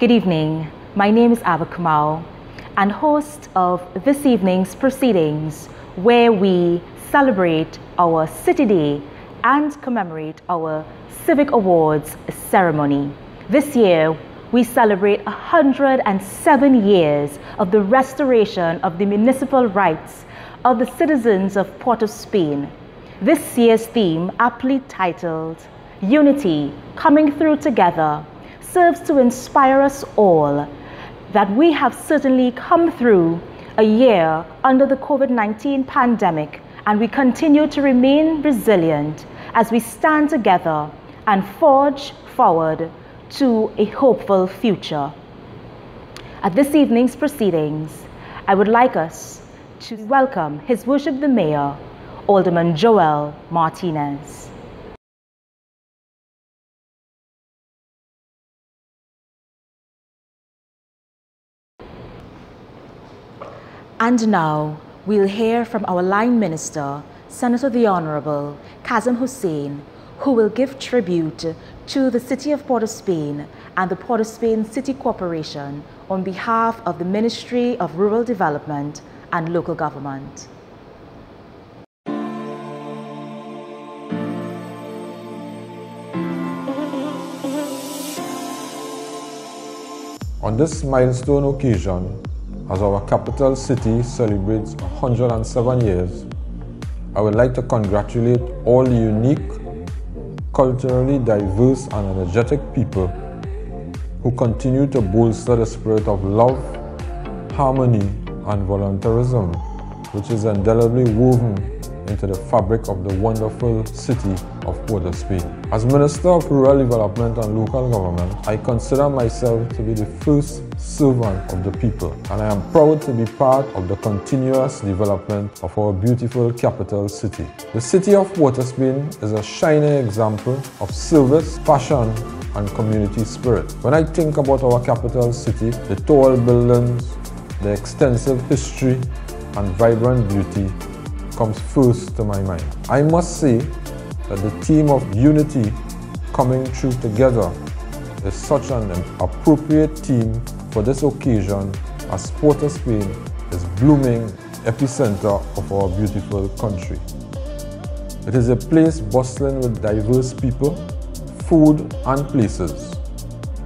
Good evening. My name is Aba Kamau and host of this evening's proceedings where we celebrate our City Day and commemorate our Civic Awards ceremony. This year, we celebrate 107 years of the restoration of the municipal rights of the citizens of Port of Spain. This year's theme, aptly titled Unity Coming Through Together, serves to inspire us all that we have certainly come through a year under the COVID 19 pandemic and we continue to remain resilient as we stand together and forge forward to a hopeful future. At this evening's proceedings, I would like us to welcome His Worship the Mayor, Alderman Joel Martinez. And now we'll hear from our line minister, Senator the Honorable Kazim Hosein, who will give tribute to the City of Port of Spain and the Port of Spain City Corporation on behalf of the Ministry of Rural Development and Local Government. On this milestone occasion, as our capital city celebrates 107 years, I would like to congratulate all the unique, culturally diverse and energetic people who continue to bolster the spirit of love, harmony and volunteerism which is indelibly woven into the fabric of the wonderful city of Port of Spain. As Minister of Rural Development and Local Government, I consider myself to be the first servant of the people, and I am proud to be part of the continuous development of our beautiful capital city. The city of Spain is a shining example of service, passion, and community spirit. When I think about our capital city, the tall buildings, the extensive history, and vibrant beauty comes first to my mind. I must say that the theme of unity coming through together is such an appropriate theme for this occasion as Port of Spain is blooming epicenter of our beautiful country. It is a place bustling with diverse people, food and places.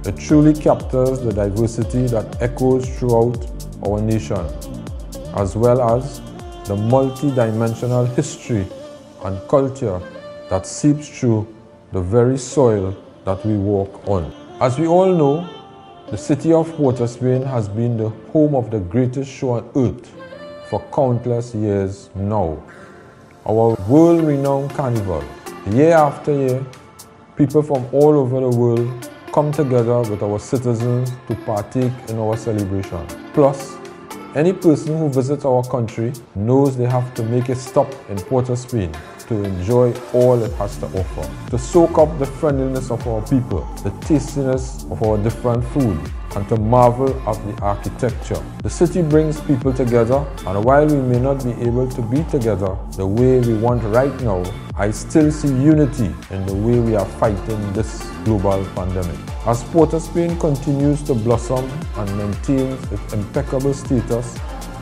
It truly captures the diversity that echoes throughout our nation, as well as the multi-dimensional history and culture that seeps through the very soil that we walk on. As we all know, the city of Spain has been the home of the greatest show on earth for countless years now. Our world-renowned carnival. Year after year, people from all over the world come together with our citizens to partake in our celebration. Plus, any person who visits our country knows they have to make a stop in Port of Spain to enjoy all it has to offer, to soak up the friendliness of our people, the tastiness of our different food, and to marvel at the architecture. The city brings people together, and while we may not be able to be together the way we want right now, I still see unity in the way we are fighting this global pandemic. As Port of Spain continues to blossom and maintains its impeccable status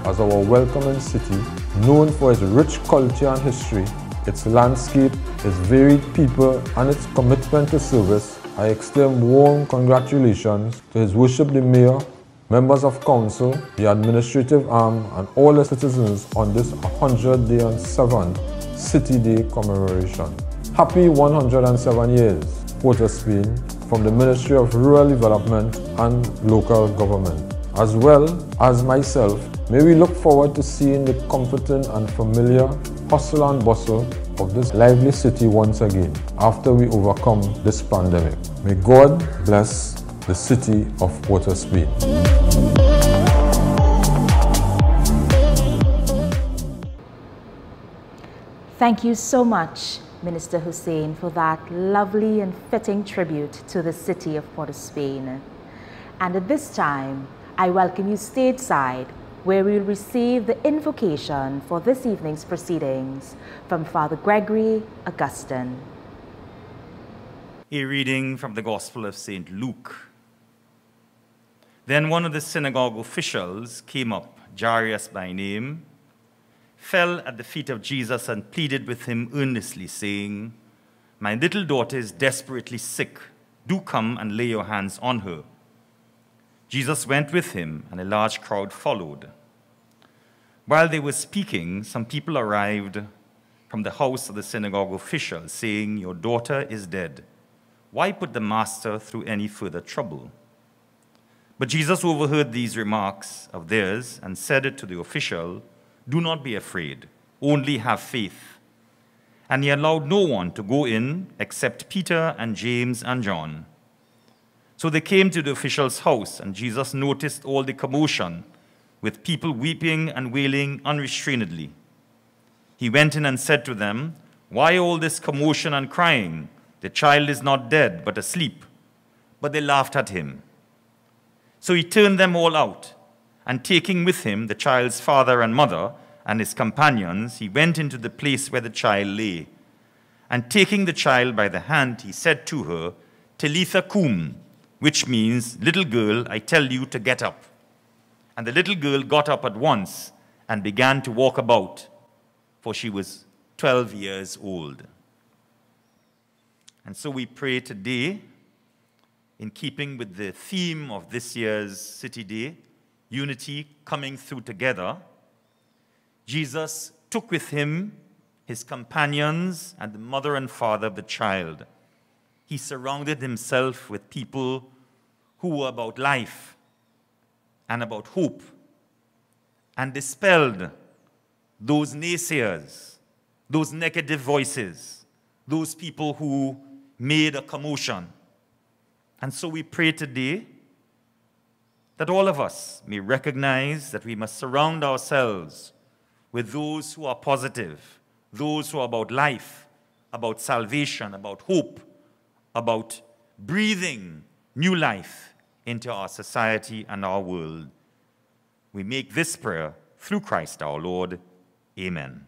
as our welcoming city, known for its rich culture and history, its landscape, its varied people, and its commitment to service, I extend warm congratulations to His Worship the Mayor, members of council, the administrative arm, and all the citizens on this 107th City Day commemoration. Happy 107 years, Port of Spain, from the Ministry of Rural Development and Local Government. As well as myself, may we look forward to seeing the comforting and familiar hustle and bustle of this lively city once again after we overcome this pandemic. May God bless the city of of Spain. Thank you so much, Minister Hosein, for that lovely and fitting tribute to the city of Port of Spain. And at this time, I welcome you stateside where we will receive the invocation for this evening's proceedings from Father Gregory Augustine. A reading from the Gospel of St. Luke. Then one of the synagogue officials came up, Jairus by name, fell at the feet of Jesus and pleaded with him earnestly, saying, My little daughter is desperately sick. Do come and lay your hands on her. Jesus went with him, and a large crowd followed. While they were speaking, some people arrived from the house of the synagogue official, saying, Your daughter is dead. Why put the master through any further trouble? But Jesus overheard these remarks of theirs and said it to the official Do not be afraid, only have faith. And he allowed no one to go in except Peter and James and John. So they came to the official's house, and Jesus noticed all the commotion, with people weeping and wailing unrestrainedly. He went in and said to them, Why all this commotion and crying? The child is not dead, but asleep. But they laughed at him. So he turned them all out, and taking with him the child's father and mother and his companions, he went into the place where the child lay. And taking the child by the hand, he said to her, Talitha cum, which means, Little girl, I tell you to get up. And the little girl got up at once and began to walk about, for she was 12 years old. And so we pray today in keeping with the theme of this year's City Day, unity coming through together, Jesus took with him his companions and the mother and father of the child. He surrounded himself with people who were about life and about hope and dispelled those naysayers, those negative voices, those people who made a commotion. And so we pray today that all of us may recognize that we must surround ourselves with those who are positive, those who are about life, about salvation, about hope, about breathing new life into our society and our world. We make this prayer through Christ our Lord. Amen.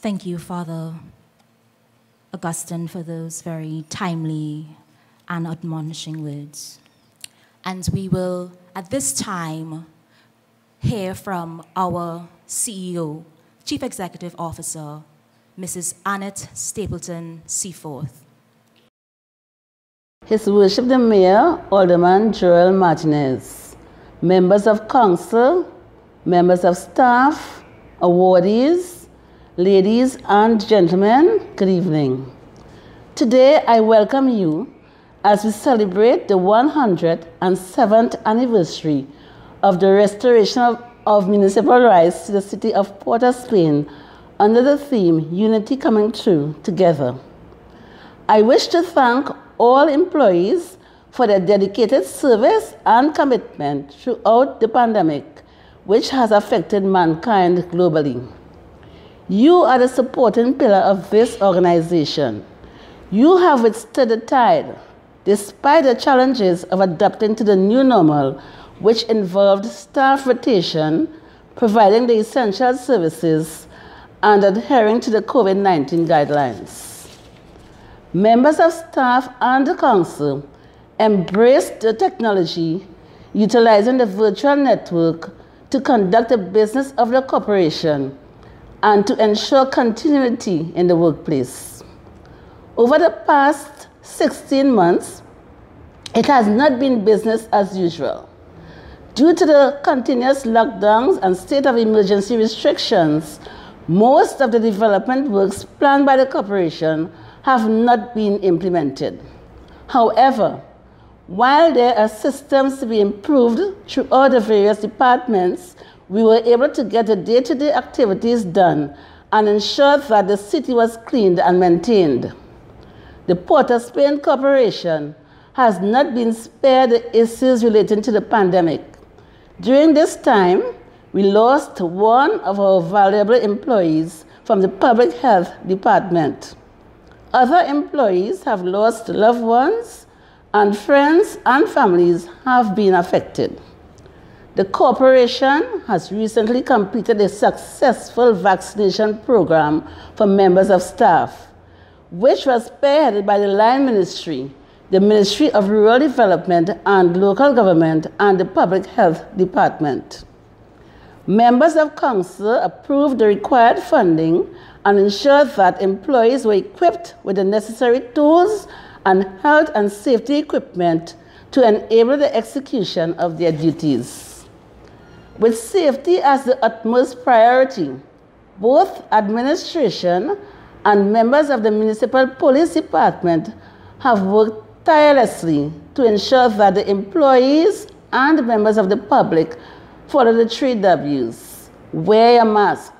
Thank you, Father Augustine, for those very timely and admonishing words. And we will, at this time, hear from our CEO, Chief Executive Officer, Mrs. Annette Stapleton Seaforth. His Worship the Mayor, Alderman Joel Martinez, members of council, members of staff, awardees, Ladies and gentlemen, good evening. Today I welcome you as we celebrate the 107th anniversary of the restoration of, of municipal rights to the city of Port of Spain under the theme Unity Coming True Together. I wish to thank all employees for their dedicated service and commitment throughout the pandemic, which has affected mankind globally. You are the supporting pillar of this organization. You have withstood the tide despite the challenges of adapting to the new normal, which involved staff rotation, providing the essential services, and adhering to the COVID 19 guidelines. Members of staff and the council embraced the technology, utilizing the virtual network to conduct the business of the corporation and to ensure continuity in the workplace. Over the past 16 months, it has not been business as usual. Due to the continuous lockdowns and state of emergency restrictions, most of the development works planned by the corporation have not been implemented. However, while there are systems to be improved through all the various departments, we were able to get the day to day activities done and ensure that the city was cleaned and maintained. The Port of Spain Corporation has not been spared the issues relating to the pandemic. During this time, we lost one of our valuable employees from the Public Health Department. Other employees have lost loved ones, and friends and families have been affected. The corporation has recently completed a successful vaccination program for members of staff, which was spearheaded by the Line Ministry, the Ministry of Rural Development and Local Government, and the Public Health Department. Members of council approved the required funding and ensured that employees were equipped with the necessary tools and health and safety equipment to enable the execution of their duties. With safety as the utmost priority, both administration and members of the municipal police department have worked tirelessly to ensure that the employees and members of the public follow the three W's. Wear your mask,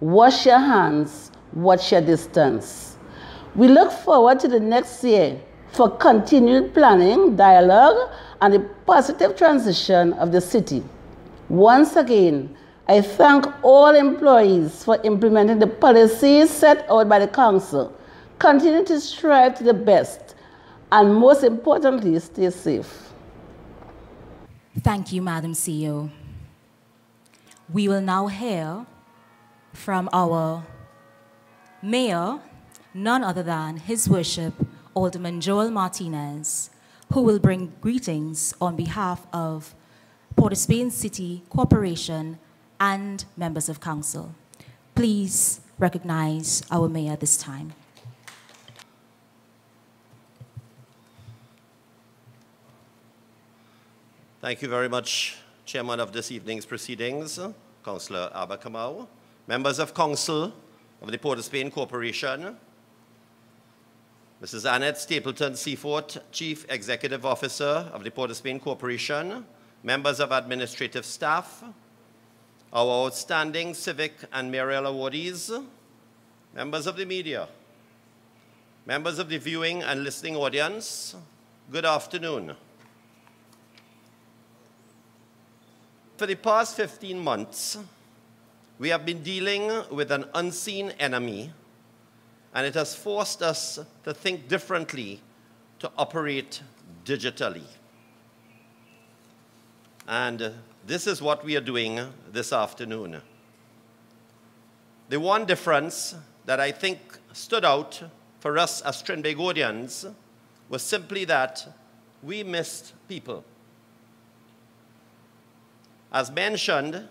wash your hands, watch your distance. We look forward to the next year for continued planning, dialogue, and a positive transition of the city. Once again, I thank all employees for implementing the policies set out by the Council. Continue to strive to the best, and most importantly, stay safe. Thank you, Madam CEO. We will now hear from our Mayor, none other than His Worship Alderman Joel Martinez, who will bring greetings on behalf of Port of Spain City Corporation, and members of council. Please recognize our mayor this time. Thank you very much, Chairman of this evening's proceedings, Councillor Aba Kamau, members of council of the Port of Spain Corporation, Mrs. Annette Stapleton Seaforth, Chief Executive Officer of the Port of Spain Corporation, members of administrative staff, our outstanding civic and mayoral awardees, members of the media, members of the viewing and listening audience, good afternoon. For the past 15 months, we have been dealing with an unseen enemy, and it has forced us to think differently to operate digitally. And this is what we are doing this afternoon. The one difference that I think stood out for us as Trinbagonians was simply that we missed people. As mentioned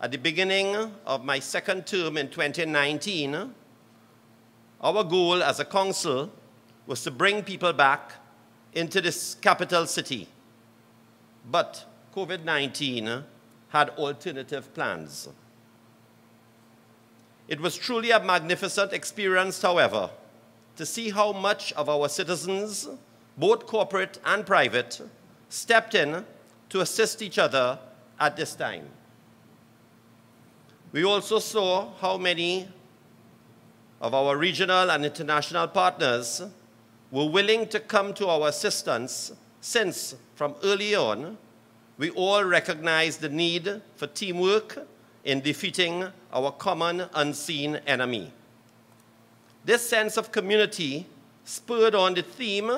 at the beginning of my second term in 2019, our goal as a council was to bring people back into this capital city. But COVID 19 had alternative plans. It was truly a magnificent experience, however, to see how much of our citizens, both corporate and private, stepped in to assist each other at this time. We also saw how many of our regional and international partners were willing to come to our assistance since, from early on, we all recognized the need for teamwork in defeating our common unseen enemy. This sense of community spurred on the theme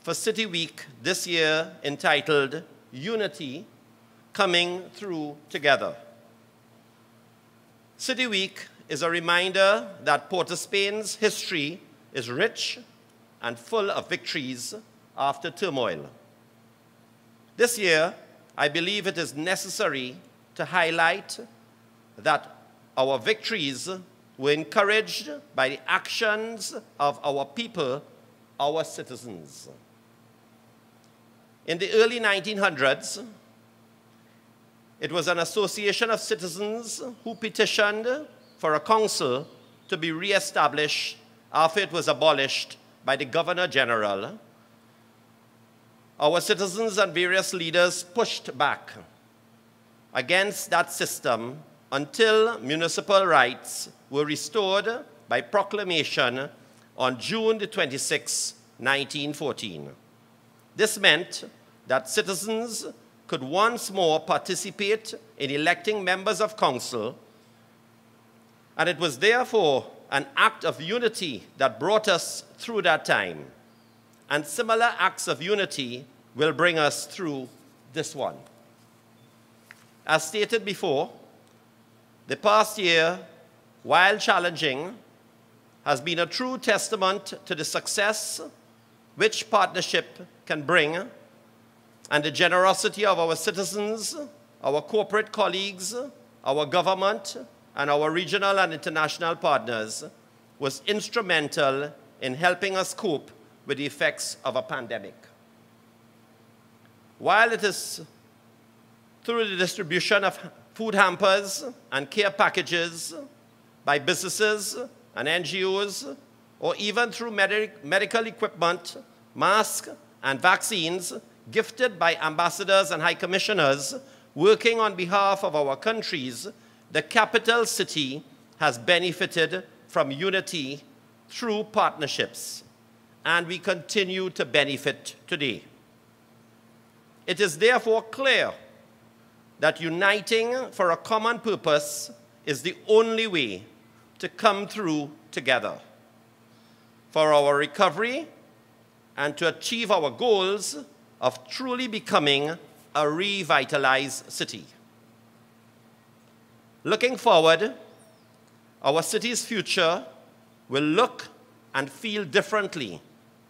for City Week this year entitled Unity Coming Through Together. City Week is a reminder that Port of Spain's history is rich and full of victories after turmoil. This year, I believe it is necessary to highlight that our victories were encouraged by the actions of our people, our citizens. In the early 1900s, it was an association of citizens who petitioned for a council to be re-established after it was abolished by the Governor General our citizens and various leaders pushed back against that system until municipal rights were restored by proclamation on June 26, 1914. This meant that citizens could once more participate in electing members of council, and it was therefore an act of unity that brought us through that time and similar acts of unity will bring us through this one. As stated before, the past year, while challenging, has been a true testament to the success which partnership can bring and the generosity of our citizens, our corporate colleagues, our government, and our regional and international partners was instrumental in helping us cope with the effects of a pandemic. While it is through the distribution of food hampers and care packages by businesses and NGOs, or even through medic medical equipment, masks, and vaccines gifted by ambassadors and high commissioners working on behalf of our countries, the capital city has benefited from unity through partnerships, and we continue to benefit today. It is therefore clear that uniting for a common purpose is the only way to come through together. For our recovery and to achieve our goals of truly becoming a revitalized city. Looking forward, our city's future will look and feel differently,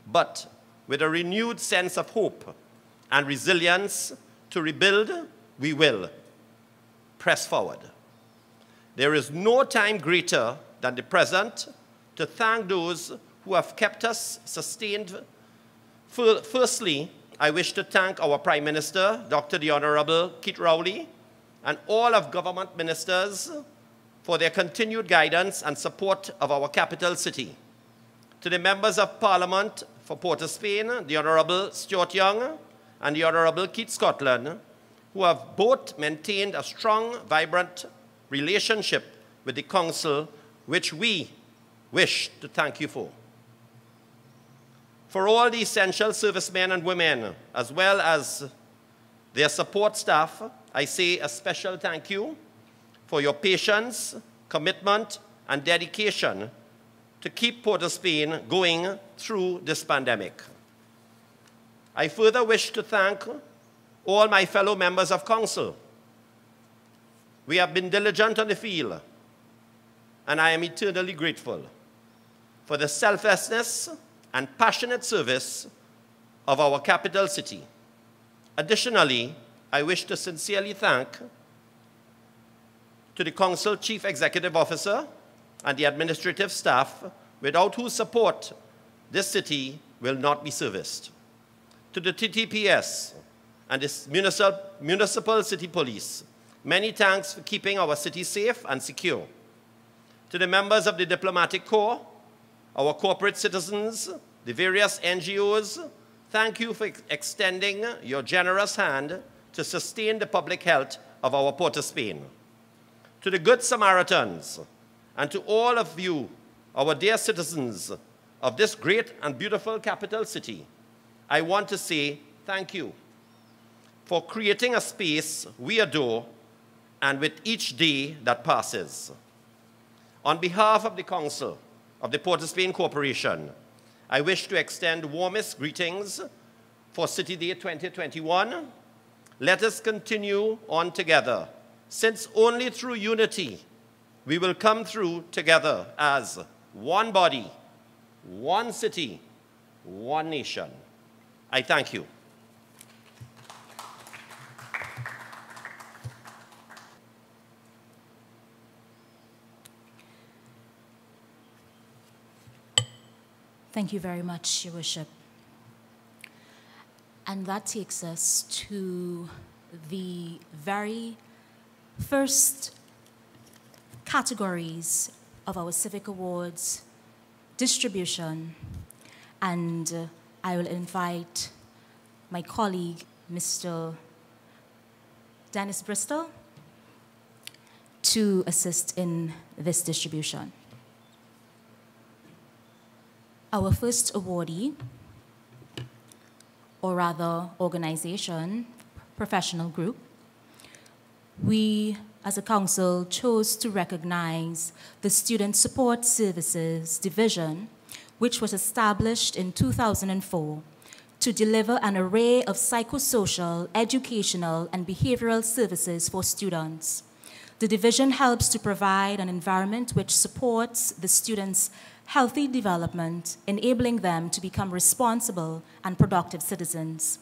but with a renewed sense of hope and resilience to rebuild, we will press forward. There is no time greater than the present to thank those who have kept us sustained. Firstly, I wish to thank our Prime Minister, Dr. the Honorable Keith Rowley, and all of government ministers for their continued guidance and support of our capital city. To the members of Parliament for Port of Spain, the Honorable Stuart Young and the Honorable Keith Scotland, who have both maintained a strong, vibrant relationship with the Council, which we wish to thank you for. For all the essential servicemen and women, as well as their support staff, I say a special thank you for your patience, commitment, and dedication to keep Port of Spain going through this pandemic. I further wish to thank all my fellow members of council. We have been diligent on the field, and I am eternally grateful for the selflessness and passionate service of our capital city. Additionally, I wish to sincerely thank to the Council Chief Executive Officer and the administrative staff, without whose support this city will not be serviced. To the TTPS and the municipal, municipal City Police, many thanks for keeping our city safe and secure. To the members of the Diplomatic Corps, our corporate citizens, the various NGOs, thank you for extending your generous hand to sustain the public health of our Port of Spain. To the Good Samaritans, and to all of you, our dear citizens of this great and beautiful capital city, I want to say thank you for creating a space we adore and with each day that passes. On behalf of the Council, of the Port of Spain Corporation, I wish to extend warmest greetings for City Day 2021. Let us continue on together, since only through unity we will come through together as one body, one city, one nation. I thank you. Thank you very much, Your Worship. And that takes us to the very first categories of our civic awards distribution. And uh, I will invite my colleague, Mr. Dennis Bristol, to assist in this distribution. Our first awardee, or rather organization, professional group, we as a council chose to recognize the Student Support Services Division, which was established in 2004 to deliver an array of psychosocial, educational, and behavioral services for students. The division helps to provide an environment which supports the students' healthy development, enabling them to become responsible and productive citizens.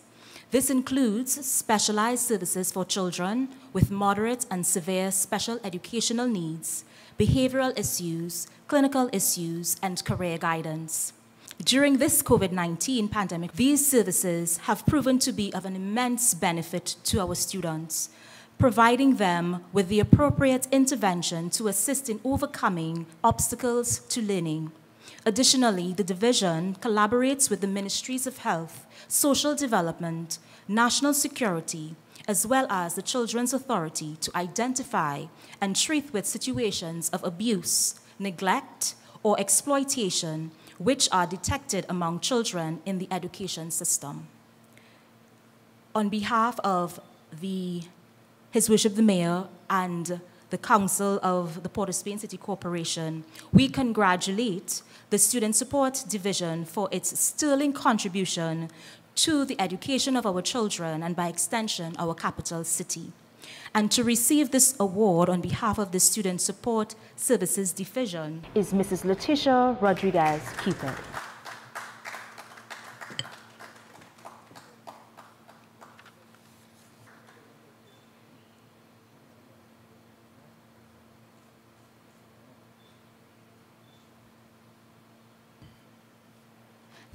This includes specialized services for children with moderate and severe special educational needs, behavioral issues, clinical issues, and career guidance. During this COVID 19 pandemic, these services have proven to be of an immense benefit to our students, providing them with the appropriate intervention to assist in overcoming obstacles to learning. Additionally, the division collaborates with the Ministries of Health, Social Development, National Security, as well as the Children's Authority to identify and treat with situations of abuse, neglect, or exploitation which are detected among children in the education system. On behalf of the, His Worship the Mayor and the Council of the Port of Spain City Corporation, we congratulate the Student Support Division for its sterling contribution to the education of our children and by extension, our capital city. And to receive this award on behalf of the Student Support Services Division is Mrs. Leticia Rodriguez Cupid.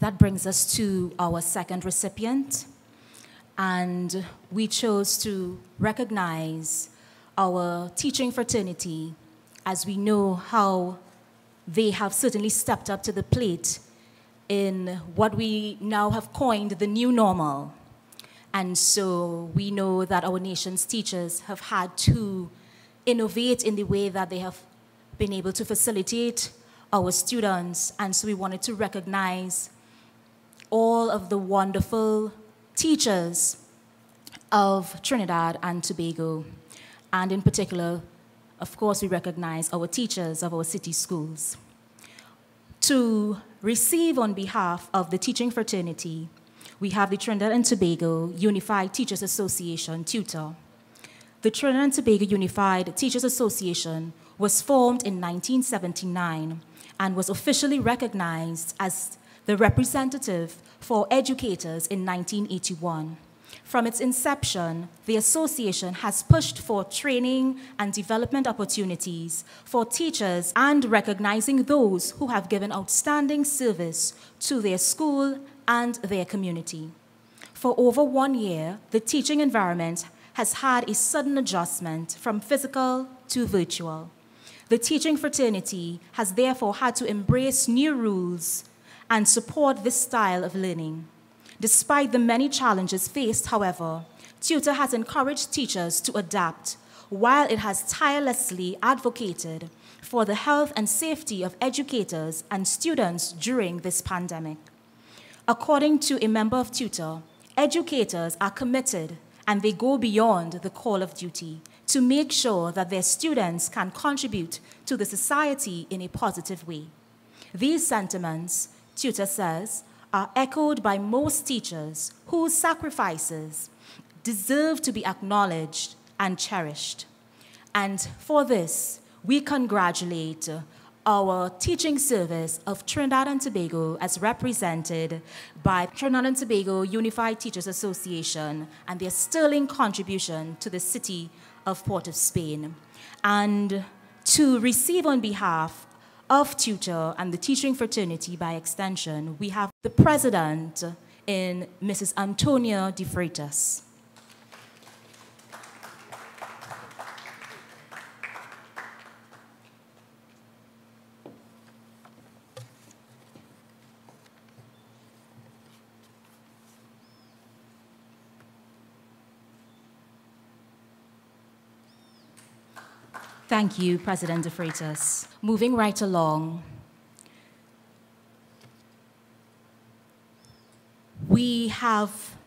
That brings us to our second recipient, and we chose to recognize our teaching fraternity as we know how they have certainly stepped up to the plate in what we now have coined the new normal. And so we know that our nation's teachers have had to innovate in the way that they have been able to facilitate our students. And so we wanted to recognize all of the wonderful teachers of Trinidad and Tobago. And in particular, of course, we recognize our teachers of our city schools. To receive on behalf of the teaching fraternity, we have the Trinidad and Tobago Unified Teachers Association, TTUTA. The Trinidad and Tobago Unified Teachers Association was formed in 1979 and was officially recognized as the representative for educators in 1981. From its inception, the association has pushed for training and development opportunities for teachers and recognizing those who have given outstanding service to their school and their community. For over one year, the teaching environment has had a sudden adjustment from physical to virtual. The teaching fraternity has therefore had to embrace new rules and support this style of learning. Despite the many challenges faced, however, TTUTA has encouraged teachers to adapt while it has tirelessly advocated for the health and safety of educators and students during this pandemic. According to a member of TTUTA, educators are committed and they go beyond the call of duty to make sure that their students can contribute to the society in a positive way. These sentiments TTUTA says, are echoed by most teachers whose sacrifices deserve to be acknowledged and cherished. And for this, we congratulate our teaching service of Trinidad and Tobago as represented by Trinidad and Tobago Unified Teachers Association and their sterling contribution to the city of Port of Spain. And to receive on behalf of TTUTA and the teaching fraternity by extension, we have the president in Mrs. Antonia De Freitas. Thank you, President De Freitas. Moving right along, we have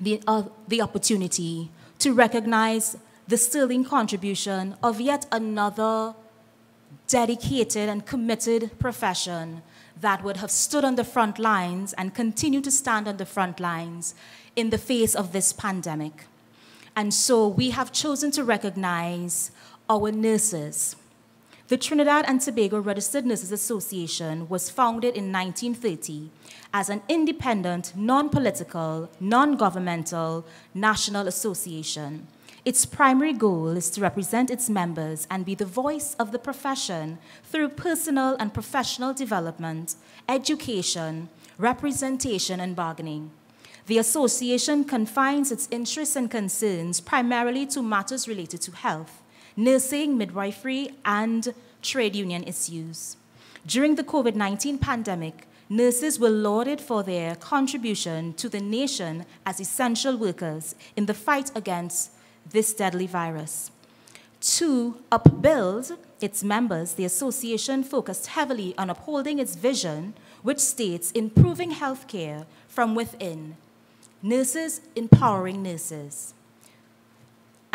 the, uh, the opportunity to recognize the sterling contribution of yet another dedicated and committed profession that would have stood on the front lines and continue to stand on the front lines in the face of this pandemic. And so we have chosen to recognize our nurses. The Trinidad and Tobago Registered Nurses Association was founded in 1930 as an independent, non political, non governmental national association. Its primary goal is to represent its members and be the voice of the profession through personal and professional development, education, representation, and bargaining. The association confines its interests and concerns primarily to matters related to health, nursing, midwifery, and trade union issues. During the COVID 19 pandemic, nurses were lauded for their contribution to the nation as essential workers in the fight against this deadly virus. To upbuild its members, the association focused heavily on upholding its vision, which states improving healthcare from within, nurses empowering nurses.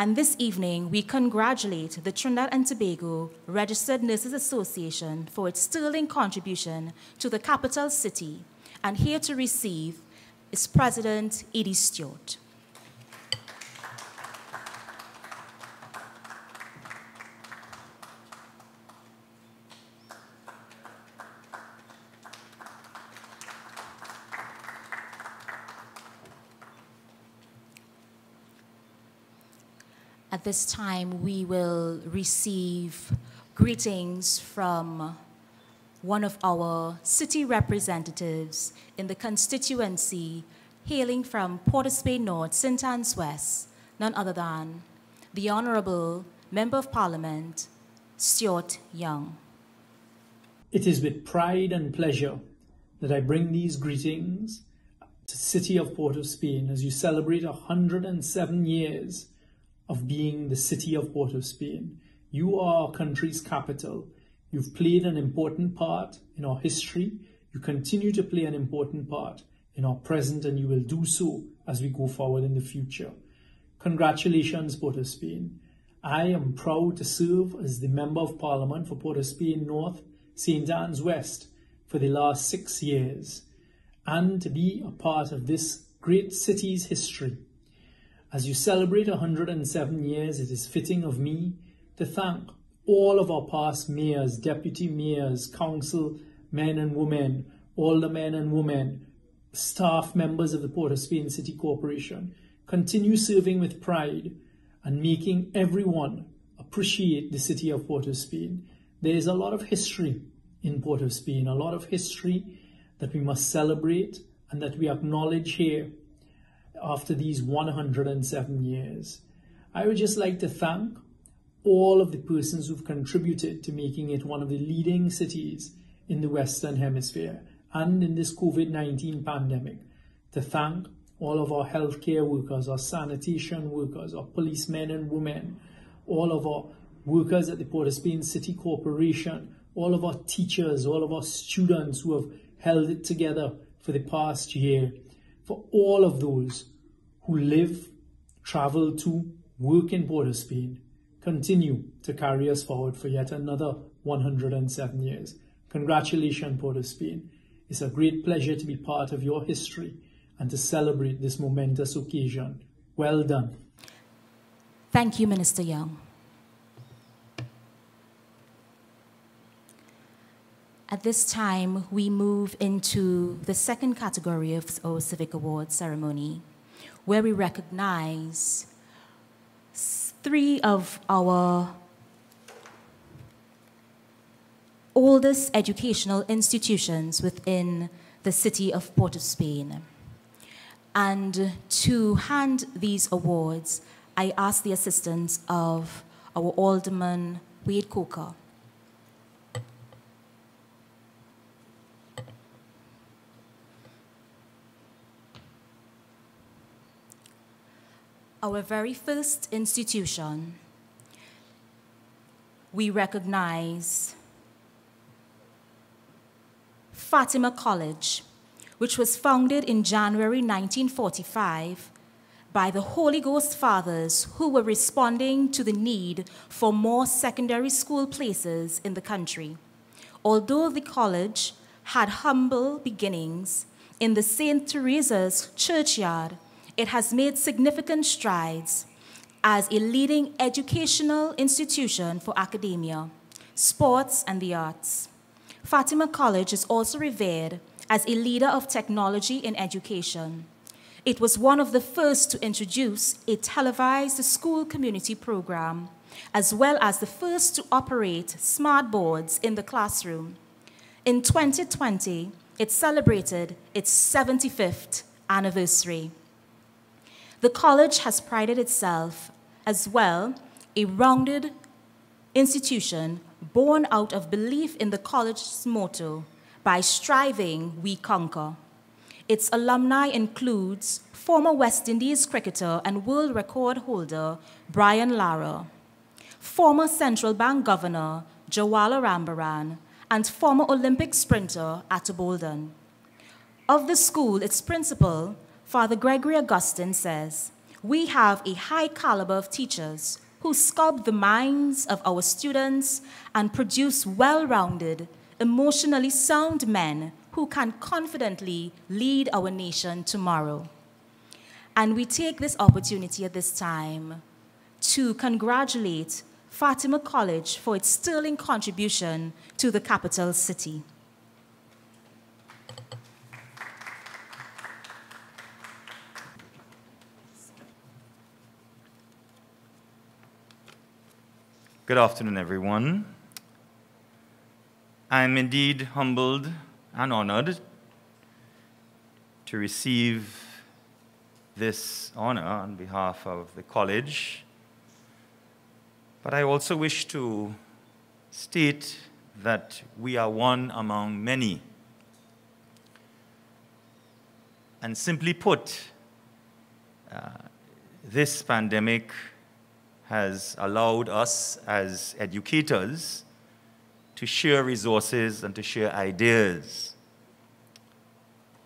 And this evening, we congratulate the Trinidad and Tobago Registered Nurses Association for its sterling contribution to the capital city. And here to receive is President Idi Stewart. At this time, we will receive greetings from one of our city representatives in the constituency hailing from Port of Spain North, St. Ann's West, none other than the Honorable Member of Parliament, Stuart Young. It is with pride and pleasure that I bring these greetings to the city of Port of Spain as you celebrate 107 years of being the city of Port of Spain. You are our country's capital. You've played an important part in our history. You continue to play an important part in our present, and you will do so as we go forward in the future. Congratulations, Port of Spain. I am proud to serve as the Member of Parliament for Port of Spain North, St. Ann's West for the last six years and to be a part of this great city's history. As you celebrate 107 years, it is fitting of me to thank all of our past mayors, deputy mayors, council men and women, all the men and women, staff members of the Port of Spain City Corporation. Continue serving with pride and making everyone appreciate the city of Port of Spain. There is a lot of history in Port of Spain, a lot of history that we must celebrate and that we acknowledge here after these 107 years. I would just like to thank all of the persons who've contributed to making it one of the leading cities in the Western Hemisphere and in this COVID 19 pandemic. To thank all of our healthcare workers, our sanitation workers, our policemen and women, all of our workers at the Port of Spain City Corporation, all of our teachers, all of our students who have held it together for the past year, for all of those who live, travel to, work in of Spain, continue to carry us forward for yet another 107 years. Congratulations, Port of Spain. It's a great pleasure to be part of your history and to celebrate this momentous occasion. Well done. Thank you, Minister Young. At this time, we move into the second category of our Civic Awards ceremony where we recognize three of our oldest educational institutions within the city of Port of Spain. And to hand these awards, I ask the assistance of our Alderman Wade Coker. Our very first institution, we recognize Fatima College, which was founded in January 1945 by the Holy Ghost fathers who were responding to the need for more secondary school places in the country. Although the college had humble beginnings in the St. Teresa's churchyard, it has made significant strides as a leading educational institution for academia, sports, and the arts. Fatima College is also revered as a leader of technology in education. It was one of the first to introduce a televised school community program, as well as the first to operate smart boards in the classroom. In 2020, it celebrated its 75th anniversary. The college has prided itself as well a rounded institution born out of belief in the college's motto by striving we conquer. Its alumni includes former West Indies cricketer and world record holder Brian Lara, former Central Bank Governor Jwala Rambarran, and former Olympic sprinter Ato Boldon. Of the school, its principal, Father Gregory Augustine says, We have a high caliber of teachers who sculpt the minds of our students and produce well rounded, emotionally sound men who can confidently lead our nation tomorrow. And we take this opportunity at this time to congratulate Fatima College for its sterling contribution to the capital city. Good afternoon, everyone. I'm indeed humbled and honored to receive this honor on behalf of the college. But I also wish to state that we are one among many. And simply put, uh, this pandemic has allowed us as educators to share resources and to share ideas.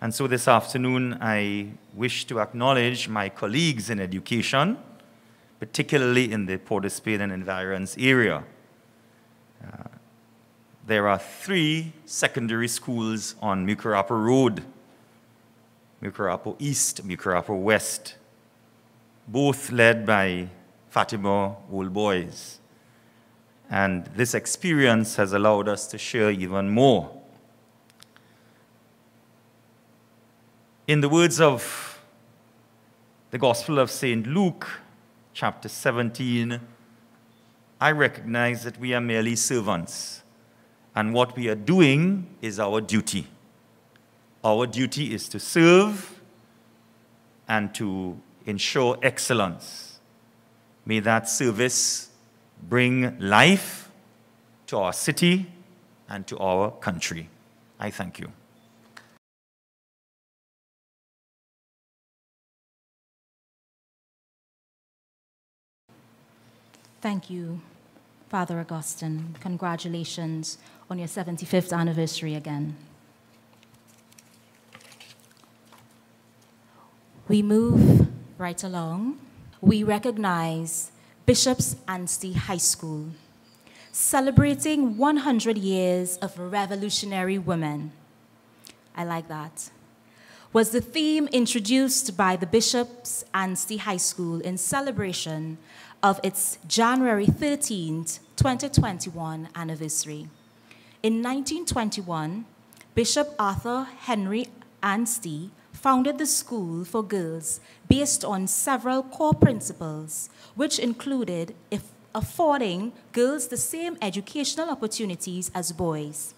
And so this afternoon, I wish to acknowledge my colleagues in education, particularly in the Port of Spain and environs area. Uh, there are three secondary schools on Mucurapo Road, Mucurapo East, Mucurapo West, both led by Fatima Old Boys. And this experience has allowed us to share even more. In the words of the Gospel of St. Luke, chapter 17, I recognize that we are merely servants, and what we are doing is our duty. Our duty is to serve and to ensure excellence. May that service bring life to our city and to our country. I thank you. Thank you, Father Augustine. Congratulations on your 75th anniversary again. We move right along. We recognize Bishop's Anstey High School, celebrating 100 years of revolutionary women. I like that. Was the theme introduced by the Bishop's Anstey High School in celebration of its January 13th, 2021 anniversary. In 1921, Bishop Arthur Henry Anstey founded the school for girls based on several core principles, which included affording girls the same educational opportunities as boys.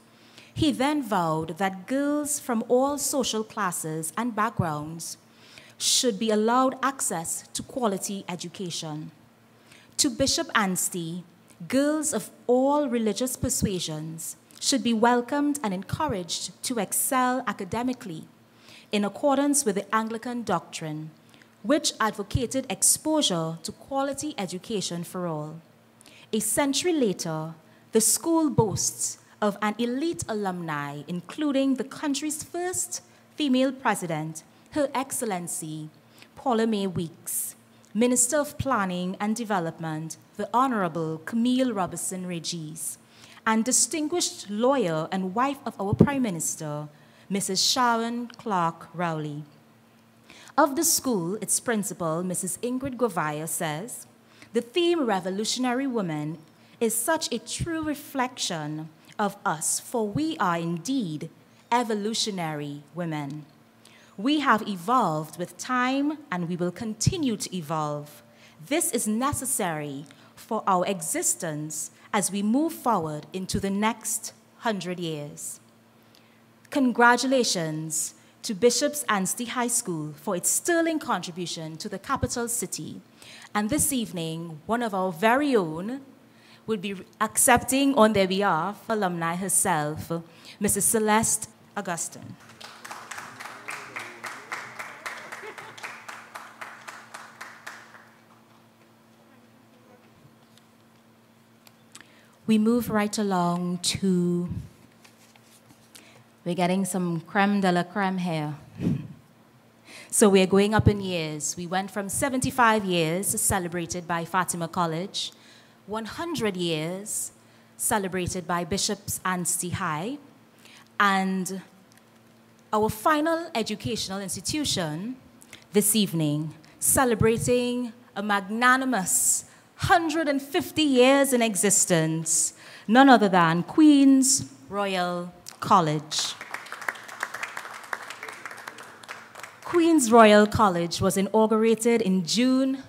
He then vowed that girls from all social classes and backgrounds should be allowed access to quality education. To Bishop Anstey, girls of all religious persuasions should be welcomed and encouraged to excel academically in accordance with the Anglican doctrine, which advocated exposure to quality education for all. A century later, the school boasts of an elite alumni, including the country's first female president, Her Excellency Paula-Mae Weekes, Minister of Planning and Development, the Honorable Camille Robinson-Regis, and distinguished lawyer and wife of our Prime Minister, Mrs. Sharon Clarke-Rowley. Of the school, its principal, Mrs. Ingrid Govaya, says, the theme Revolutionary Women is such a true reflection of us, for we are indeed evolutionary women. We have evolved with time and we will continue to evolve. This is necessary for our existence as we move forward into the next hundred years. Congratulations to Bishop's Anstey High School for its sterling contribution to the capital city. And this evening, one of our very own will be accepting on their behalf alumni herself, Mrs. Celeste Augustine. We move right along to, we're getting some creme de la creme here. So we're going up in years. We went from 75 years celebrated by Fatima College, 100 years celebrated by Bishop's Anstey High, and our final educational institution this evening, celebrating a magnanimous 150 years in existence, none other than Queen's Royal College. Queen's Royal College was inaugurated in June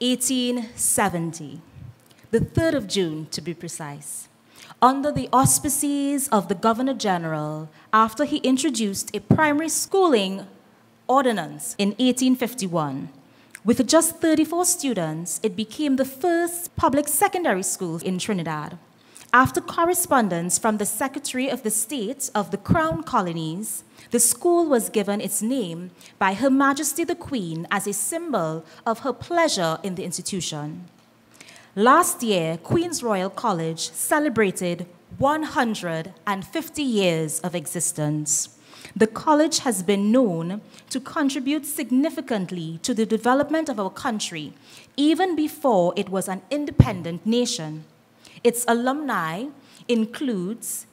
1870, the 3rd of June to be precise, under the auspices of the Governor General after he introduced a primary schooling ordinance in 1851. With just 34 students, it became the first public secondary school in Trinidad. After correspondence from the Secretary of the State of the Crown Colonies, the school was given its name by Her Majesty the Queen as a symbol of her pleasure in the institution. Last year, Queen's Royal College celebrated 150 years of existence. The college has been known to contribute significantly to the development of our country, even before it was an independent nation. Its alumni includes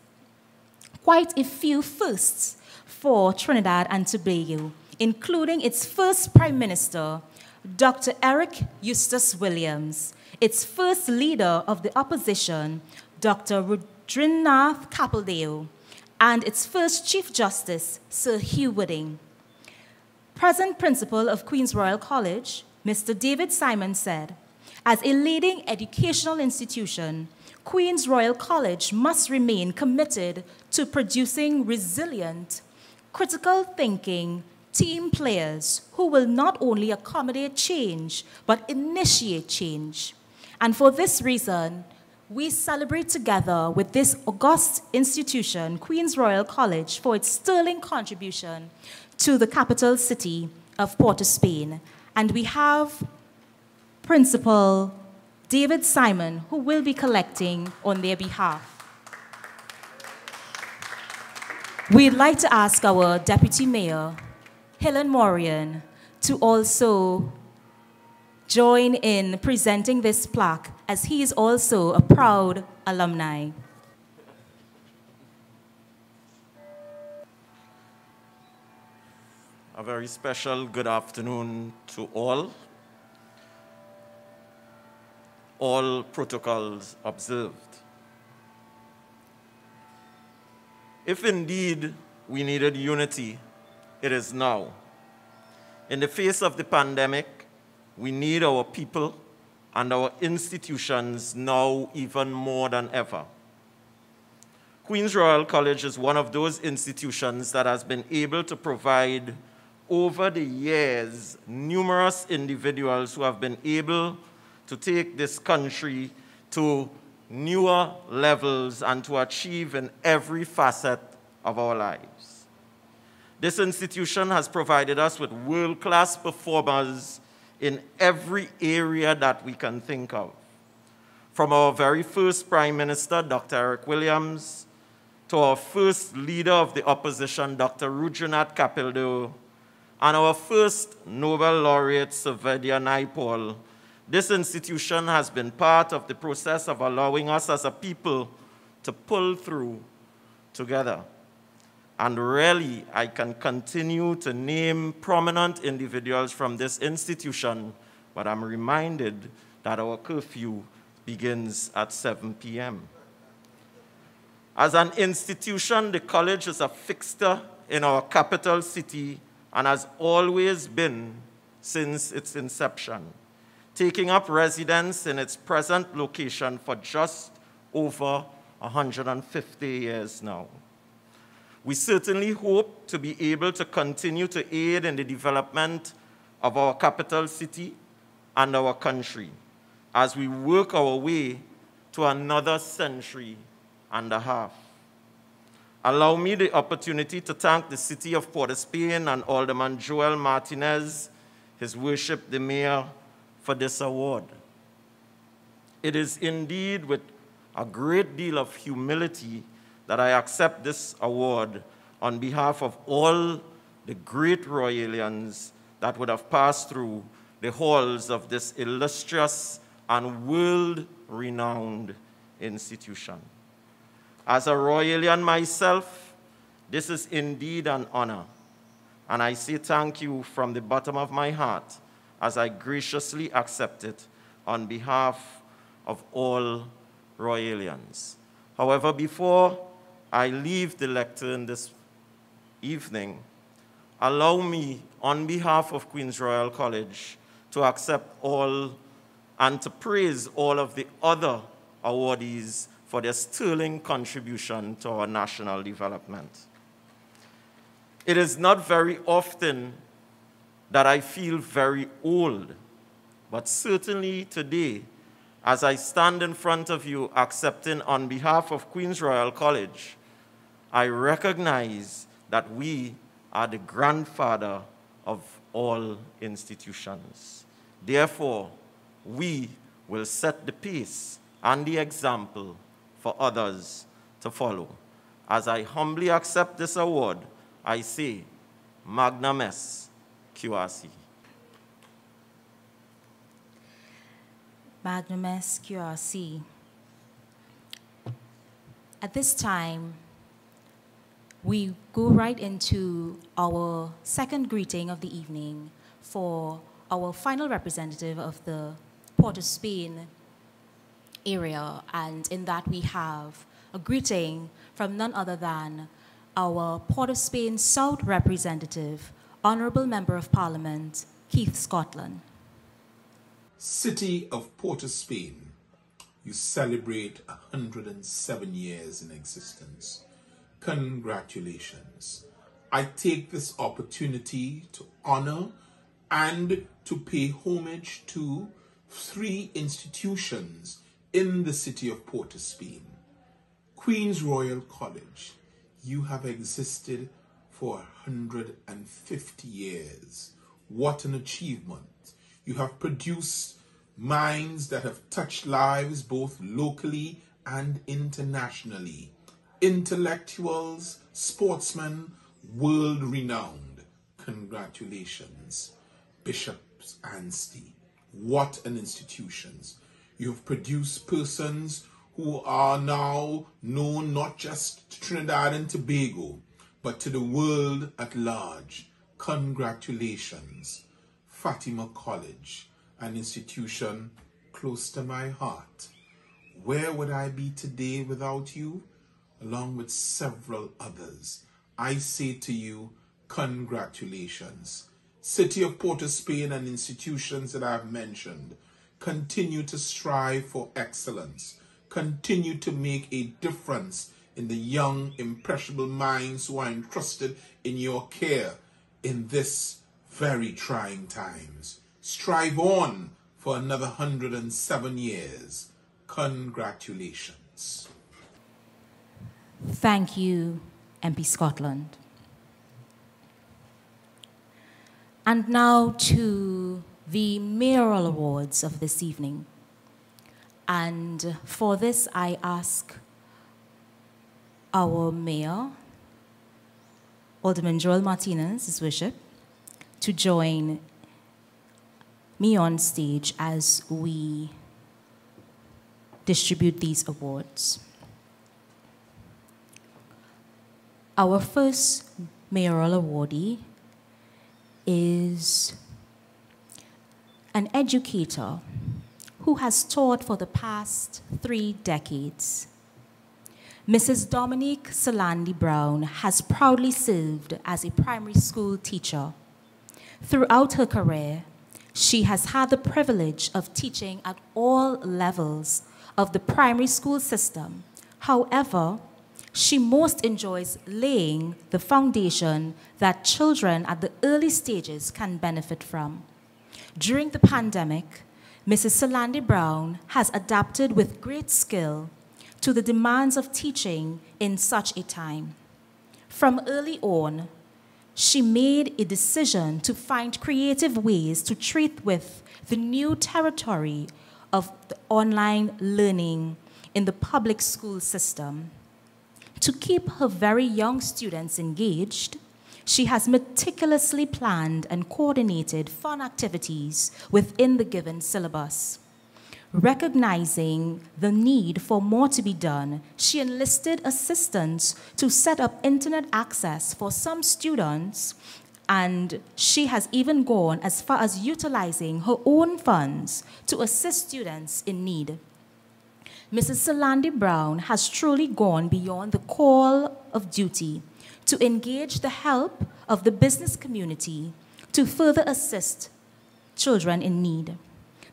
quite a few firsts for Trinidad and Tobago, including its first Prime Minister, Dr. Eric Eustace Williams, its first leader of the opposition, Dr. Rudrinath Kapildeo, and its first Chief Justice, Sir Hugh Wooding. Present Principal of Queen's Royal College, Mr. David Simon said, as a leading educational institution, Queen's Royal College must remain committed to producing resilient, critical thinking team players who will not only accommodate change, but initiate change. And for this reason, we celebrate together with this august institution, Queen's Royal College, for its sterling contribution to the capital city of Port of Spain. And we have Principal David Simon, who will be collecting on their behalf. We'd like to ask our Deputy Mayor, Hillan Morean, to also join in presenting this plaque as he is also a proud alumni. A very special good afternoon to all. All protocols observed. If indeed we needed unity, it is now. In the face of the pandemic, we need our people and our institutions now even more than ever. Queen's Royal College is one of those institutions that has been able to provide over the years numerous individuals who have been able to take this country to newer levels and to achieve in every facet of our lives. This institution has provided us with world-class performers in every area that we can think of. From our very first Prime Minister, Dr. Eric Williams, to our first leader of the opposition, Dr. Rudrinath Kapildeo, and our first Nobel laureate, Sir Vidya Naipaul, this institution has been part of the process of allowing us as a people to pull through together. And really, I can continue to name prominent individuals from this institution, but I'm reminded that our curfew begins at 7 p.m. As an institution, the college is a fixture in our capital city and has always been since its inception, taking up residence in its present location for just over 150 years now. We certainly hope to be able to continue to aid in the development of our capital city and our country as we work our way to another century and a half. Allow me the opportunity to thank the city of Port of Spain and Alderman Joel Martinez, his worship, the mayor, for this award. It is indeed with a great deal of humility that I accept this award on behalf of all the great Royalians that would have passed through the halls of this illustrious and world-renowned institution. As a Royalian myself, this is indeed an honor, and I say thank you from the bottom of my heart as I graciously accept it on behalf of all Royalians. However, before I leave the lectern this evening, allow me, on behalf of Queen's Royal College, to accept all and to praise all of the other awardees for their sterling contribution to our national development. It is not very often that I feel very old, but certainly today, as I stand in front of you accepting on behalf of Queen's Royal College, I recognize that we are the grandfather of all institutions. Therefore, we will set the pace and the example for others to follow. As I humbly accept this award, I say, Magnum Est, QRC. Magnum Est, QRC. At this time, we go right into our second greeting of the evening for our final representative of the Port of Spain area, and in that we have a greeting from none other than our Port of Spain South representative, Honorable Member of Parliament, Keith Scotland. City of Port of Spain, you celebrate 107 years in existence. Congratulations. I take this opportunity to honor and to pay homage to three institutions in the city of Port of Spain. Queen's Royal College, you have existed for 150 years. What an achievement. You have produced minds that have touched lives both locally and internationally. Intellectuals, sportsmen, world renowned. Congratulations. Bishops Anstey. What an institution. You've produced persons who are now known not just to Trinidad and Tobago, but to the world at large. Congratulations. Fatima College, an institution close to my heart. Where would I be today without you? Along with several others. I say to you, congratulations. City of Port of Spain and institutions that I've mentioned Continue to strive for excellence. Continue to make a difference in the young, impressionable minds who are entrusted in your care in this very trying times. Strive on for another 107 years. Congratulations. Thank you, MP Scotland. And now to the mayoral awards of this evening. And for this, I ask our mayor, Alderman Joel Martinez, his worship, to join me on stage as we distribute these awards. Our first mayoral awardee is an educator who has taught for the past three decades. Mrs. Dominique Salandi Brown has proudly served as a primary school teacher. Throughout her career, she has had the privilege of teaching at all levels of the primary school system. However, she most enjoys laying the foundation that children at the early stages can benefit from. During the pandemic, Mrs. Salandi Brown has adapted with great skill to the demands of teaching in such a time. From early on, she made a decision to find creative ways to treat with the new territory of the online learning in the public school system. To keep her very young students engaged, she has meticulously planned and coordinated fun activities within the given syllabus. Recognizing the need for more to be done, she enlisted assistance to set up internet access for some students, and she has even gone as far as utilizing her own funds to assist students in need. Mrs. Salandi Brown has truly gone beyond the call of duty to engage the help of the business community to further assist children in need.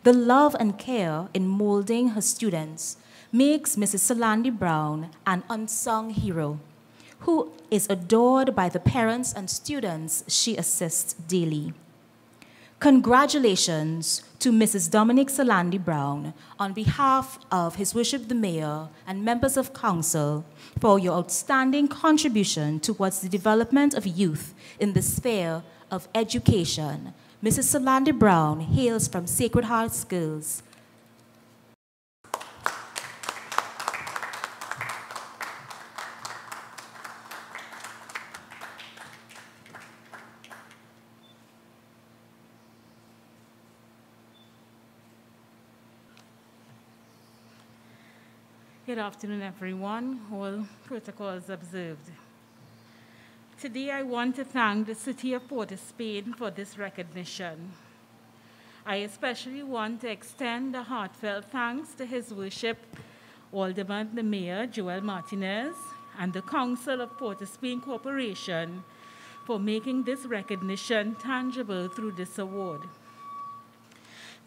The love and care in molding her students makes Mrs. Salandi Brown an unsung hero who is adored by the parents and students she assists daily. Congratulations to Mrs. Dominic Salandi Brown on behalf of His Worship the Mayor and members of Council for your outstanding contribution towards the development of youth in the sphere of education. Mrs. Salandi Brown hails from Sacred Heart Schools, Good afternoon, everyone. All protocols observed. Today, I want to thank the City of Port of Spain for this recognition. I especially want to extend a heartfelt thanks to His Worship Alderman the Mayor, Joel Martinez, and the Council of Port of Spain Corporation for making this recognition tangible through this award.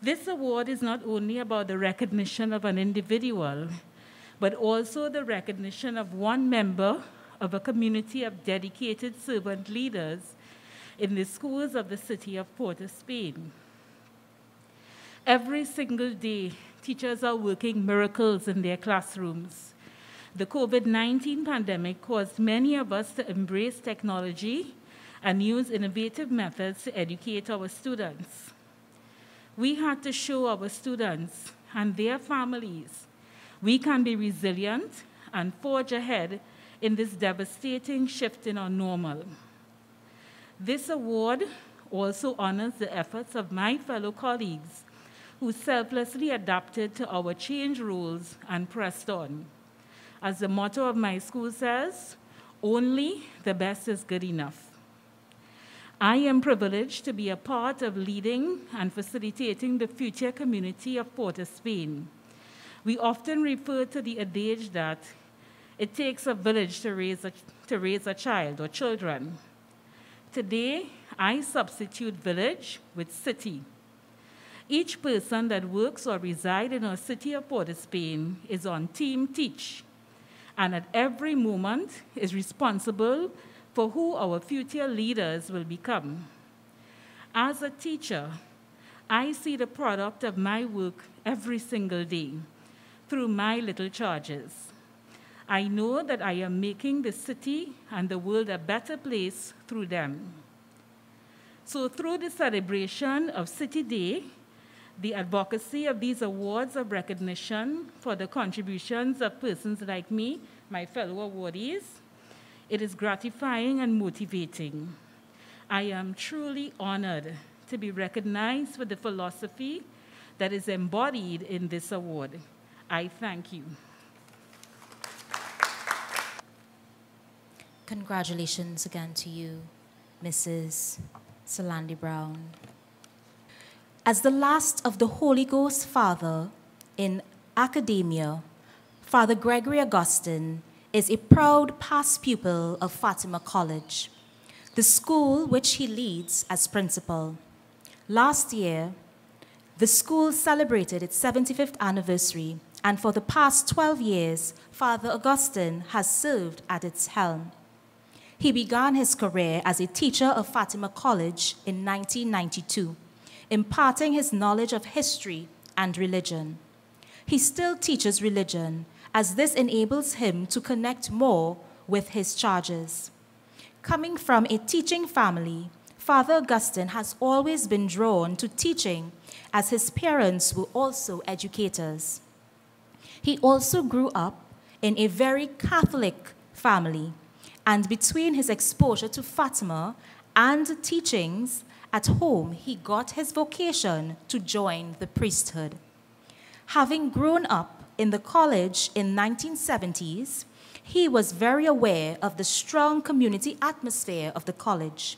This award is not only about the recognition of an individual, but also the recognition of one member of a community of dedicated servant leaders in the schools of the city of Port of Spain. Every single day, teachers are working miracles in their classrooms. The COVID 19 pandemic caused many of us to embrace technology and use innovative methods to educate our students. We had to show our students and their families we can be resilient and forge ahead in this devastating shift in our normal. This award also honors the efforts of my fellow colleagues who selflessly adapted to our change rules and pressed on. As the motto of my school says, only the best is good enough. I am privileged to be a part of leading and facilitating the future community of Port of Spain. We often refer to the adage that it takes a village to raise a, to raise a child or children. Today, I substitute village with city. Each person that works or resides in our city of Port of Spain is on Team Teach, and at every moment is responsible for who our future leaders will become. As a teacher, I see the product of my work every single day through my little charges. I know that I am making the city and the world a better place through them. So, through the celebration of City Day, the advocacy of these awards of recognition for the contributions of persons like me, my fellow awardees, it is gratifying and motivating. I am truly honored to be recognized for the philosophy that is embodied in this award. I thank you. Congratulations again to you, Mrs. Salandi Brown. As the last of the Holy Ghost Father in academia, Father Gregory Augustine is a proud past pupil of Fatima College, the school which he leads as principal. Last year, the school celebrated its 75th anniversary, and for the past 12 years, Father Augustine has served at its helm. He began his career as a teacher of Fatima College in 1992, imparting his knowledge of history and religion. He still teaches religion, as this enables him to connect more with his charges. Coming from a teaching family, Father Augustine has always been drawn to teaching, as his parents were also educators. He also grew up in a very Catholic family and between his exposure to Fatima and teachings at home, he got his vocation to join the priesthood. Having grown up in the college in 1970s, he was very aware of the strong community atmosphere of the college.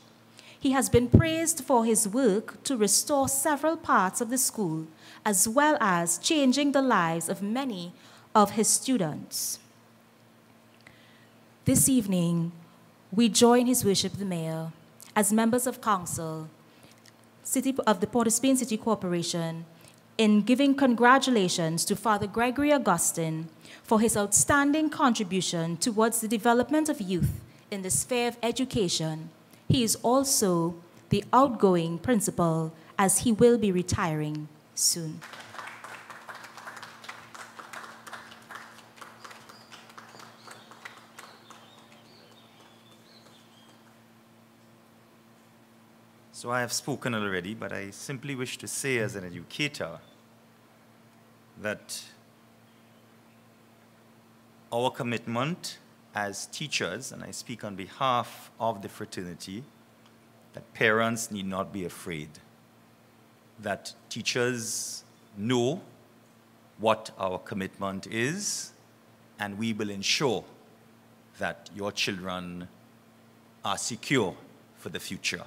He has been praised for his work to restore several parts of the school, as well as changing the lives of many of his students. This evening, we join His Worship the Mayor as members of Council City of the Port of Spain City Corporation in giving congratulations to Father Gregory Augustine for his outstanding contribution towards the development of youth in the sphere of education. He is also the outgoing principal as he will be retiring soon. So I have spoken already, but I simply wish to say as an educator that our commitment as teachers, and I speak on behalf of the fraternity, that parents need not be afraid, that teachers know what our commitment is, and we will ensure that your children are secure for the future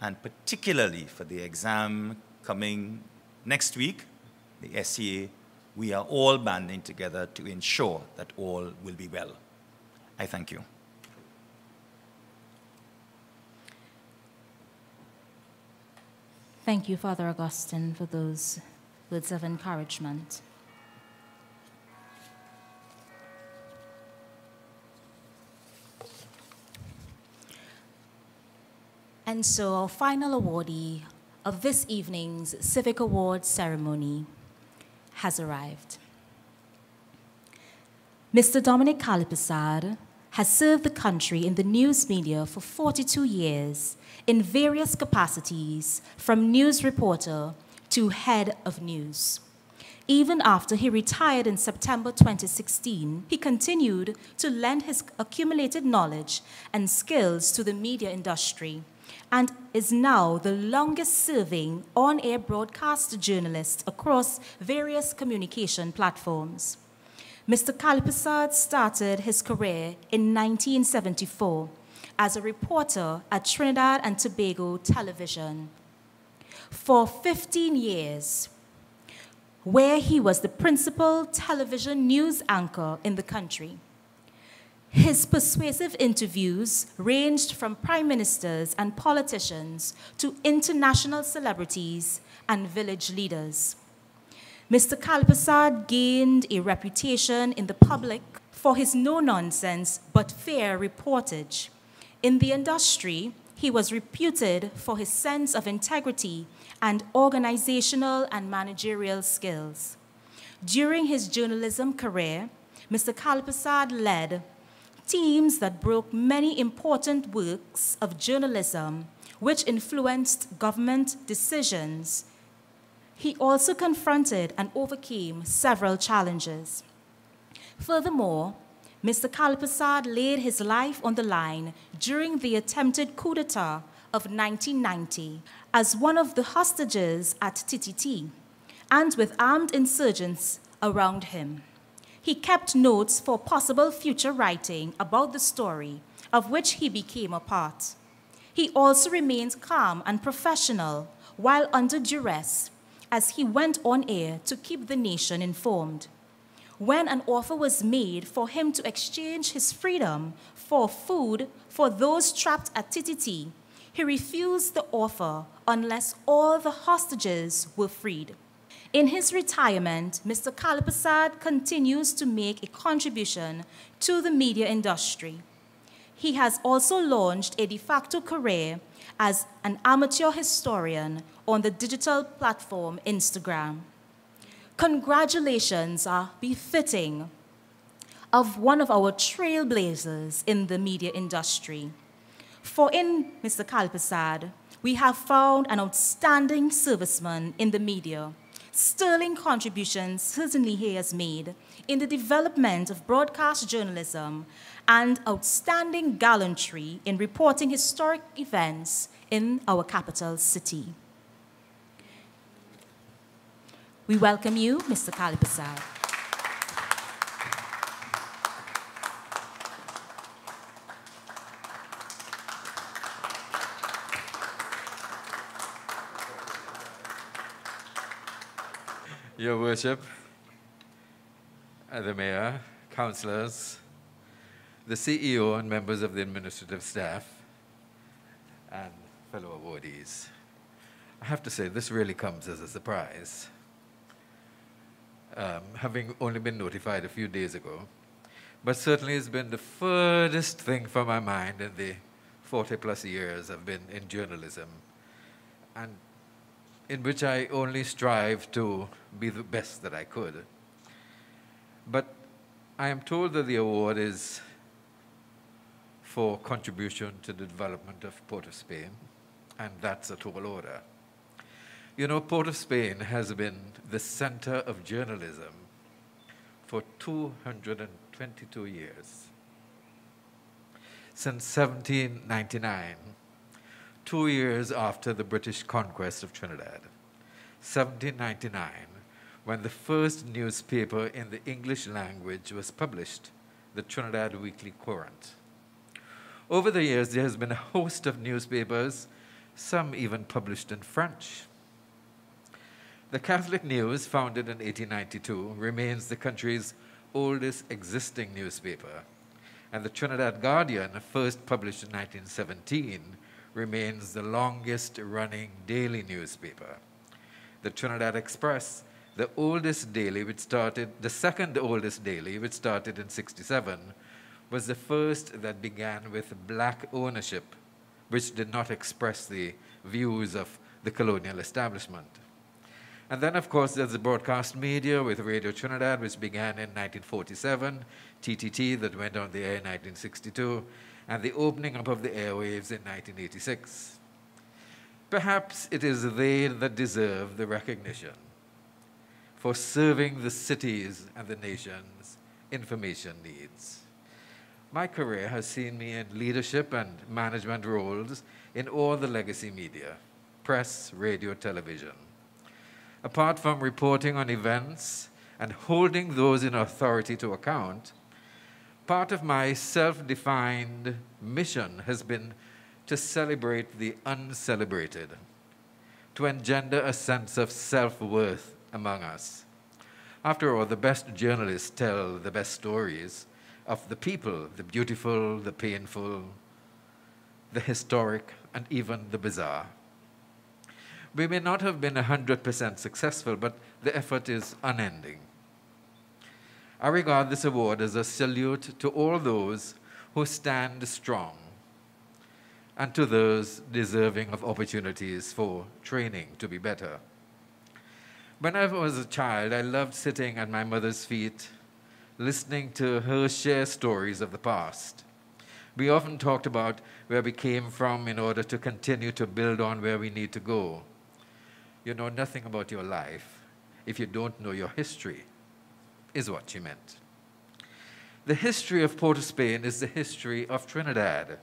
and particularly for the exam coming next week, the SEA, we are all banding together to ensure that all will be well. I thank you. Thank you, Father Augustine, for those words of encouragement. And so, our final awardee of this evening's Civic Awards ceremony has arrived. Mr. Dominic Kalipersad has served the country in the news media for 42 years in various capacities, from news reporter to head of news. Even after he retired in September 2016, he continued to lend his accumulated knowledge and skills to the media industry and is now the longest serving on air broadcast journalist across various communication platforms. Mr. Kalipersad started his career in 1974 as a reporter at Trinidad and Tobago Television for 15 years, where he was the principal television news anchor in the country. His persuasive interviews ranged from prime ministers and politicians to international celebrities and village leaders. Mr. Kalipersad gained a reputation in the public for his no nonsense but fair reportage. In the industry, he was reputed for his sense of integrity and organizational and managerial skills. During his journalism career, Mr. Kalipersad led teams that broke many important works of journalism which influenced government decisions. He also confronted and overcame several challenges. Furthermore, Mr. Kalipersad laid his life on the line during the attempted coup d'etat of 1990 as one of the hostages at TTT and with armed insurgents around him. He kept notes for possible future writing about the story of which he became a part. He also remained calm and professional while under duress as he went on air to keep the nation informed. When an offer was made for him to exchange his freedom for food for those trapped at TTT, he refused the offer unless all the hostages were freed. In his retirement, Mr. Kalipersad continues to make a contribution to the media industry. He has also launched a de facto career as an amateur historian on the digital platform Instagram. Congratulations are befitting of one of our trailblazers in the media industry. For in Mr. Kalipersad, we have found an outstanding serviceman in the media sterling contributions certainly he has made in the development of broadcast journalism and outstanding gallantry in reporting historic events in our capital city. We welcome you, Mr. Kalipersad. Your Worship, the Mayor, councillors, the CEO and members of the administrative staff, and fellow awardees. I have to say, this really comes as a surprise. Um, having only been notified a few days ago, but certainly it's been the furthest thing from my mind in the 40 plus years I've been in journalism. And in which I only strive to be the best that I could. But I am told that the award is for contribution to the development of Port of Spain, and that's a tall order. You know, Port of Spain has been the center of journalism for 222 years. Since 1799, two years after the British conquest of Trinidad, 1799, when the first newspaper in the English language was published, the Trinidad Weekly Courant. Over the years, there has been a host of newspapers, some even published in French. The Catholic News, founded in 1892, remains the country's oldest existing newspaper, and the Trinidad Guardian, first published in 1917, remains the longest running daily newspaper. The Trinidad Express, the oldest daily, which started, the second oldest daily, which started in 67, was the first that began with black ownership, which did not express the views of the colonial establishment. And then, of course, there's the broadcast media with Radio Trinidad, which began in 1947, TTT that went on the air in 1962, and the opening up of the airwaves in 1986. Perhaps it is they that deserve the recognition for serving the cities and the nation's information needs. My career has seen me in leadership and management roles in all the legacy media press, radio, television. Apart from reporting on events and holding those in authority to account, part of my self defined mission has been to celebrate the uncelebrated, to engender a sense of self worth among us. After all, the best journalists tell the best stories of the people, the beautiful, the painful, the historic, and even the bizarre. We may not have been 100% successful, but the effort is unending. I regard this award as a salute to all those who stand strong and to those deserving of opportunities for training to be better. When I was a child, I loved sitting at my mother's feet, listening to her share stories of the past. We often talked about where we came from in order to continue to build on where we need to go. You know nothing about your life if you don't know your history is what she meant. The history of Port of Spain is the history of Trinidad.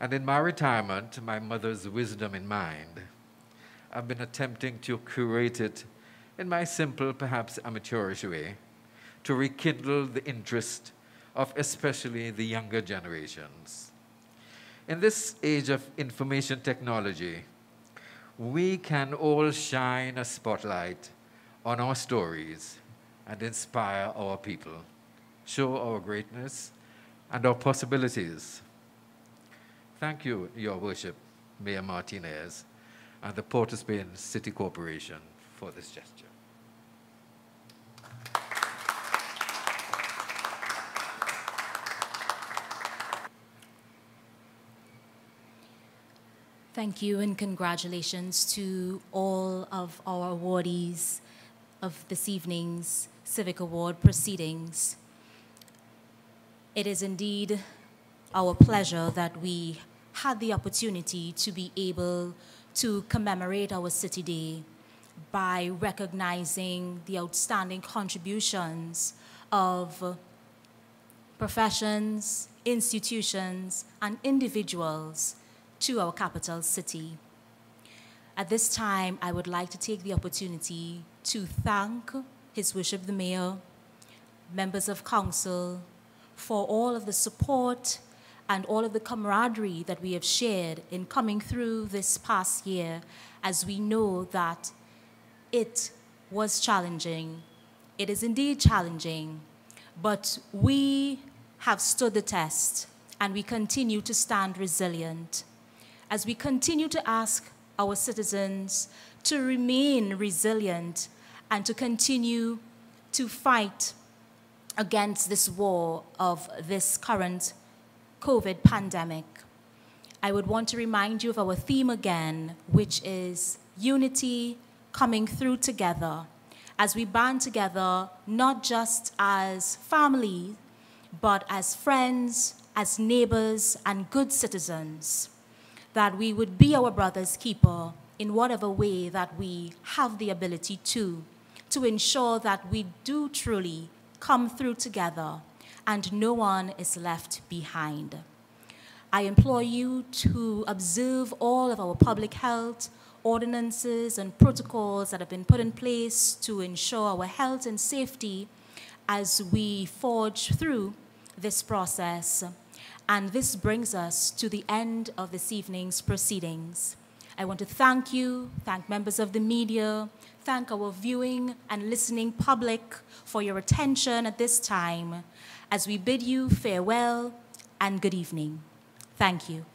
And in my retirement, my mother's wisdom in mind, I've been attempting to curate it in my simple, perhaps amateurish way, to rekindle the interest of especially the younger generations. In this age of information technology, we can all shine a spotlight on our stories and inspire our people, show our greatness and our possibilities. Thank you, Your Worship, Mayor Martinez, and the Port of Spain City Corporation for this gesture. Thank you and congratulations to all of our awardees of this evening's Civic Award proceedings. It is indeed our pleasure that we had the opportunity to be able to commemorate our City Day by recognizing the outstanding contributions of professions, institutions, and individuals to our capital city. At this time, I would like to take the opportunity to thank His Worship the Mayor, members of council, for all of the support and all of the camaraderie that we have shared in coming through this past year as we know that it was challenging. It is indeed challenging, but we have stood the test and we continue to stand resilient as we continue to ask our citizens to remain resilient and to continue to fight against this war of this current COVID pandemic. I would want to remind you of our theme again, which is unity coming through together as we band together not just as family, but as friends, as neighbors, and good citizens that we would be our brother's keeper in whatever way that we have the ability to, to ensure that we do truly come through together and no one is left behind. I implore you to observe all of our public health ordinances and protocols that have been put in place to ensure our health and safety as we forge through this process and this brings us to the end of this evening's proceedings. I want to thank you, thank members of the media, thank our viewing and listening public for your attention at this time as we bid you farewell and good evening. Thank you.